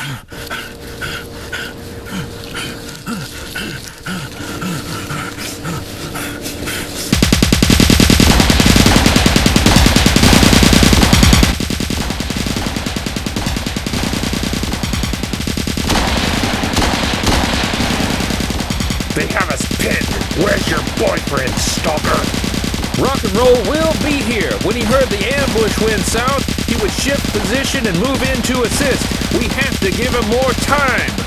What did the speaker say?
They have us pinned. Where's your boyfriend, Stalker? Rock 'N Roll will be here. When he heard the ambush went south, he would shift position and move in to assist. We have give him more time.